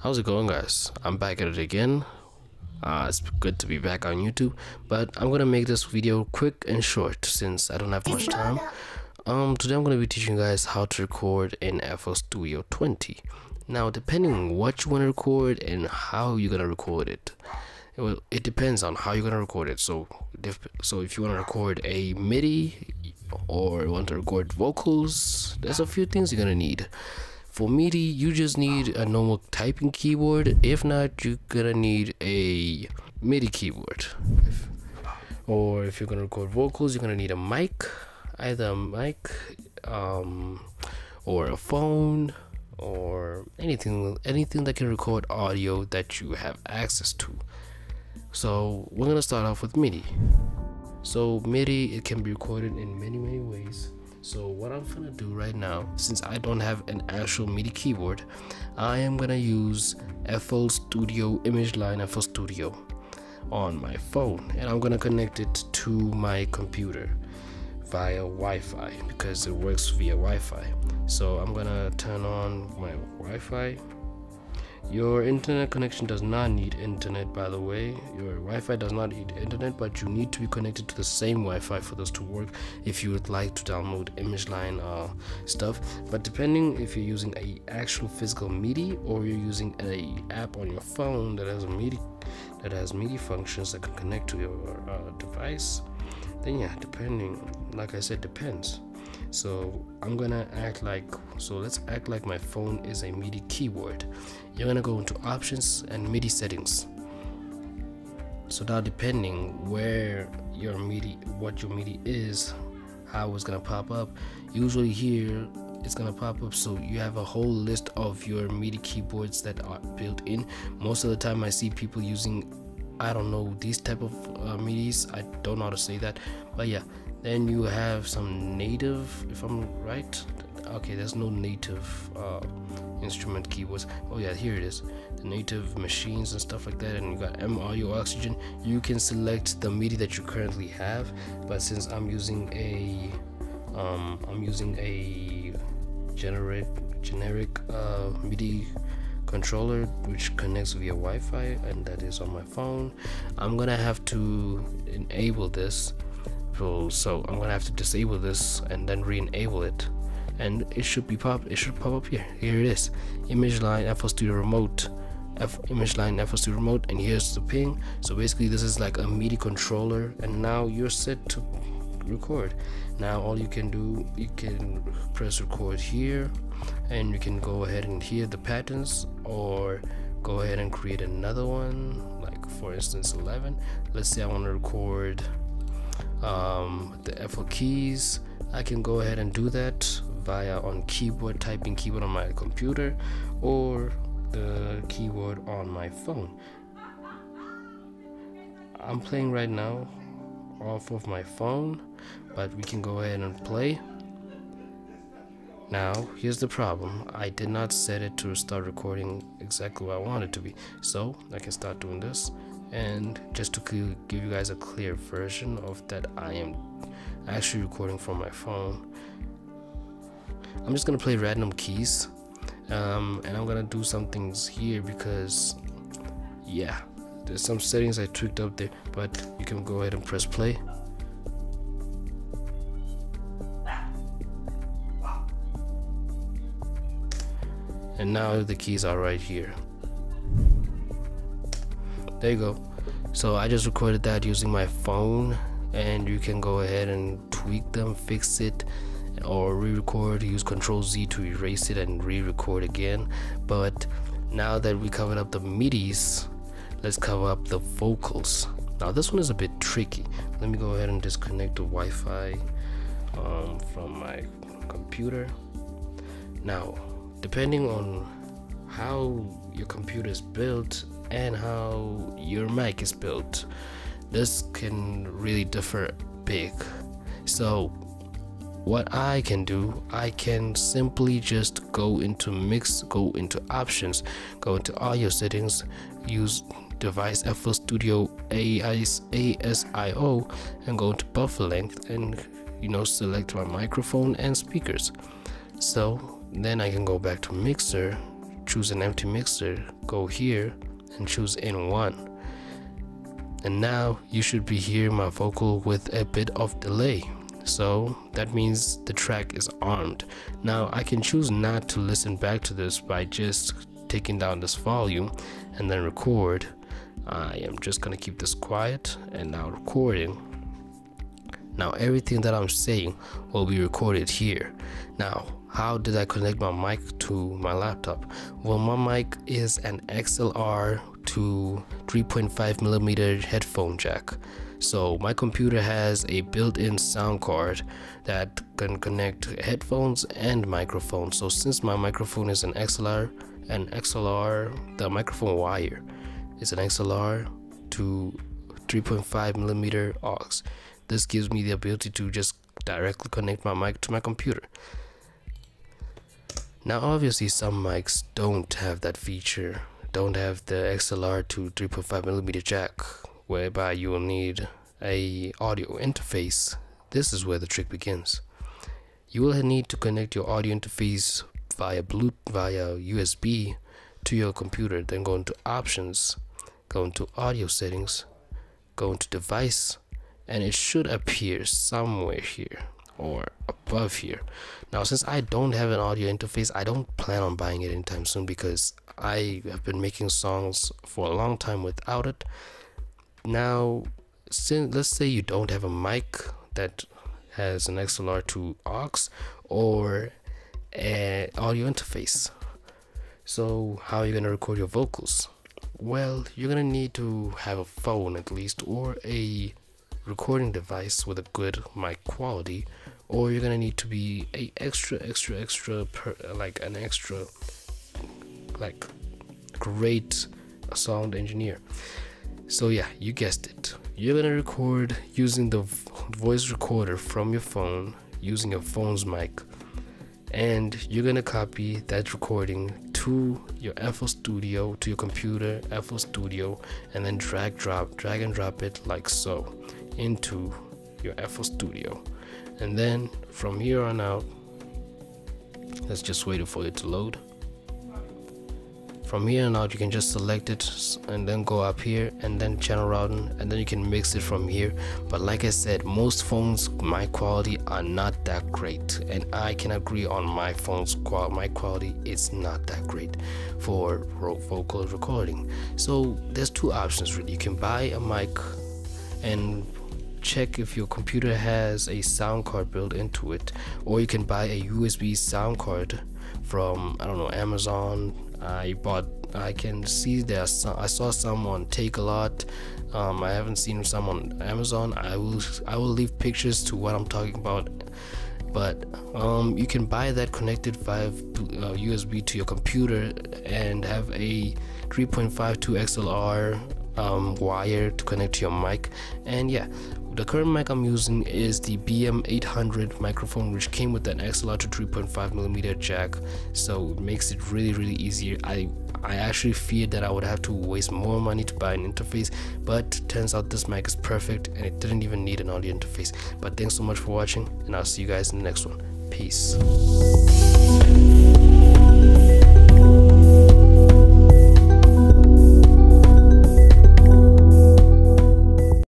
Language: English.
How's it going, guys? I'm back at it again. Uh, it's good to be back on YouTube, but I'm gonna make this video quick and short since I don't have much time. Um, today I'm gonna be teaching you guys how to record in FL Studio 20. Now, depending on what you want to record and how you're gonna record it, it, will, it depends on how you're gonna record it. So, if, so if you want to record a MIDI or you want to record vocals, there's a few things you're gonna need. For MIDI, you just need a normal typing keyboard. If not, you're gonna need a MIDI keyboard. If, or if you're gonna record vocals, you're gonna need a mic, either a mic, um, or a phone, or anything, anything that can record audio that you have access to. So we're gonna start off with MIDI. So MIDI, it can be recorded in many many ways. So what I'm gonna do right now, since I don't have an actual MIDI keyboard, I am gonna use FL Studio Image Line FL Studio on my phone, and I'm gonna connect it to my computer via Wi-Fi because it works via Wi-Fi. So I'm gonna turn on my Wi-Fi your internet connection does not need internet, by the way. Your Wi Fi does not need internet, but you need to be connected to the same Wi Fi for this to work if you would like to download ImageLine uh, stuff. But depending if you're using a actual physical MIDI or you're using a app on your phone that has a MIDI that has MIDI functions that can connect to your uh, device, then yeah, depending, like I said, depends so i'm gonna act like so let's act like my phone is a midi keyboard. You're gonna go into options and midi settings. So now depending where your midi what your midi is how it's gonna pop up usually here it's gonna pop up. So you have a whole list of your midi keyboards that are built in. Most of the time i see people using i don't know these type of uh, midis. I don't know how to say that. But yeah then you have some native if i'm right? Okay there's no native uh, instrument keyboards. Oh yeah here it is. The native machines and stuff like that and you got m oxygen. You can select the midi that you currently have but since i'm using a um, i'm using a generic generic uh, midi controller which connects via Wi-Fi and that is on my phone I'm gonna have to enable this so I'm gonna have to disable this and then re-enable it. And it should be pop it should pop up here. Here it is. Image line FL Studio remote. F image line FL Studio remote and here's the ping. So basically this is like a MIDI controller and now you're set to record. Now all you can do you can press record here and you can go ahead and hear the patterns or go ahead and create another one like for instance 11 let's say I want to record um, the FL keys I can go ahead and do that via on keyboard typing keyboard on my computer or the keyboard on my phone. I'm playing right now off of my phone but we can go ahead and play. Now here's the problem. I did not set it to start recording exactly where I want it to be. So I can start doing this and just to give you guys a clear version of that I am actually recording from my phone. I'm just gonna play random keys um, and I'm gonna do some things here because yeah there's some settings I tweaked up there but you can go ahead and press play. And now the keys are right here there you go. So I just recorded that using my phone and you can go ahead and tweak them fix it or re-record use control Z to erase it and re-record again. But now that we covered up the midis let's cover up the vocals. Now this one is a bit tricky. Let me go ahead and disconnect the Wi-Fi um, from my computer. Now depending on how your computer is built and how your mic is built. This can really differ big. So, what I can do, I can simply just go into mix, go into options, go into audio settings, use device FL Studio ASIO, and go to buffer length and you know select my microphone and speakers. So then I can go back to mixer choose an empty mixer go here and choose in1 and now you should be hearing my vocal with a bit of delay. So that means the track is armed. Now I can choose not to listen back to this by just taking down this volume and then record. I am just gonna keep this quiet and now recording now everything that I'm saying will be recorded here. Now how did I connect my mic to my laptop? Well my mic is an XLR to 3.5 millimeter headphone jack. So my computer has a built-in sound card that can connect headphones and microphones. so since my microphone is an XLR an XLR the microphone wire is an XLR to 3.5 millimeter aux this gives me the ability to just directly connect my mic to my computer. Now obviously some mics don't have that feature don't have the XLR to 3.5 millimeter jack whereby you will need a audio interface. This is where the trick begins. You will need to connect your audio interface via Bluetooth via USB to your computer then go into options go into audio settings go into device and it should appear somewhere here or above here. Now since I don't have an audio interface I don't plan on buying it anytime soon because I have been making songs for a long time without it. Now since let's say you don't have a mic that has an XLR to aux or an audio interface. So how are you gonna record your vocals? Well you're gonna need to have a phone at least or a recording device with a good mic quality or you're gonna need to be a extra extra extra per, like an extra like great sound engineer. So yeah you guessed it. You're gonna record using the voice recorder from your phone using your phone's mic and you're gonna copy that recording to your FL Studio to your computer FL Studio and then drag drop drag and drop it like so into your FL Studio. And then from here on out let's just wait for it to load. From here on out you can just select it and then go up here and then channel routing and then you can mix it from here. But like i said most phones my quality are not that great. And i can agree on my phone's qual my quality is not that great for vocal recording. So there's two options really. You can buy a mic and check if your computer has a sound card built into it or you can buy a usb sound card from i don't know amazon. I bought I can see there some, I saw someone Takealot. Um, I haven't seen some on Amazon. I will I will leave pictures to what I'm talking about. But um, you can buy that connected via uh, USB to your computer and have a 3.52 XLR um, wire to connect to your mic. And yeah the current mic I'm using is the BM800 microphone which came with an XLR to 3.5mm jack. So it makes it really really easier. I I actually feared that I would have to waste more money to buy an interface but turns out this mic is perfect and it didn't even need an audio interface. But thanks so much for watching and I'll see you guys in the next one. Peace